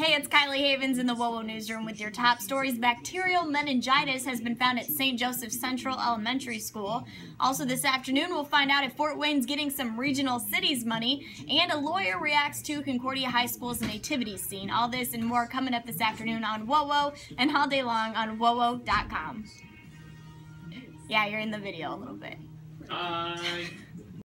Hey, it's Kylie Havens in the WOWO Newsroom with your top stories. Bacterial meningitis has been found at St. Joseph Central Elementary School. Also this afternoon, we'll find out if Fort Wayne's getting some regional cities money, and a lawyer reacts to Concordia High School's nativity scene. All this and more coming up this afternoon on WOWO and all day long on WOWO.com. Yeah, you're in the video a little bit. Uh,